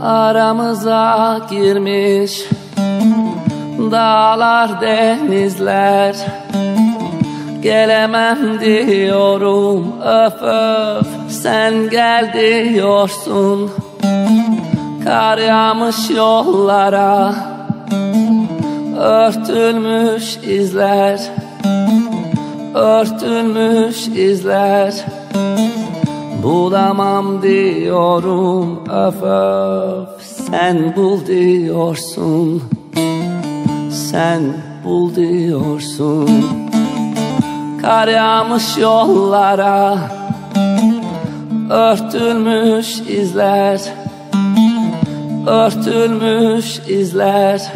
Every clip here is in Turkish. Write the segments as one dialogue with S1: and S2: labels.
S1: Aramıza girmiş Dağlar denizler. Gelemem diyorum öf öf Sen gel diyorsun. Kar yağmış yollara Örtülmüş izler Örtülmüş izler Bulamam diyorum öf öf Sen bul diyorsun Sen bul diyorsun. Kar yağmış yollara Örtülmüş izler Örtülmüş izler.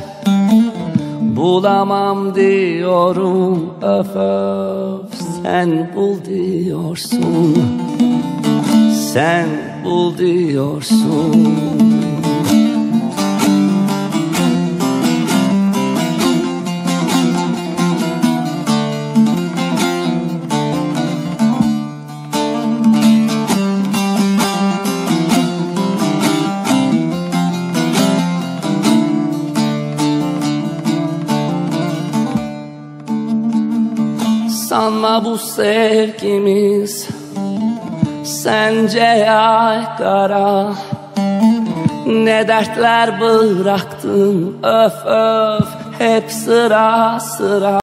S1: Bulamam diyorum öf öf Sen bul diyorsun Sen bul diyorsun. Sanma bu sevgimiz Sence yaygara Ne dertler bıraktın? Öf öf Hep sıra sıra